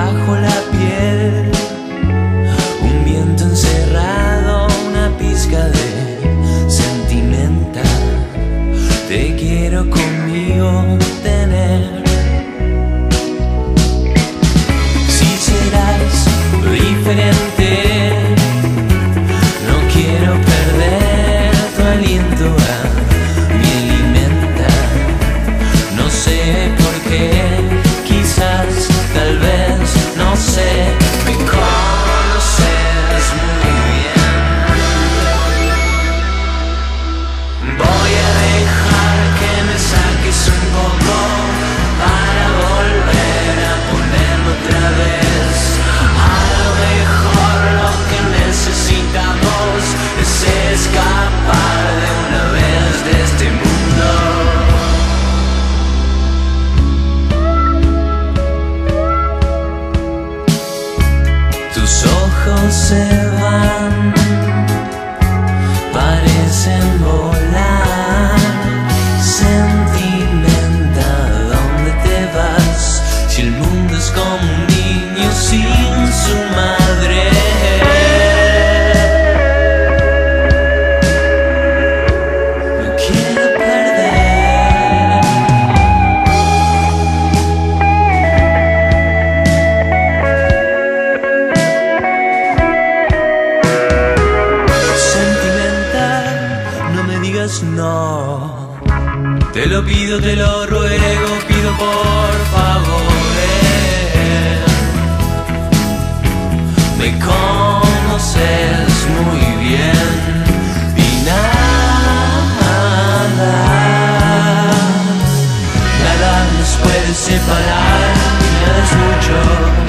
bajo la piel, un viento encerrado, una pizca de sentimental. Te quiero conmigo tener. Se van parecen volar. Sentimenta, ¿dónde te vas? Si el mundo es como un niño sin su madre. No. Te lo pido, te lo ruego, pido por favor. eh. Me conoces muy bien y nada, nada nos puede separar, nada es mucho.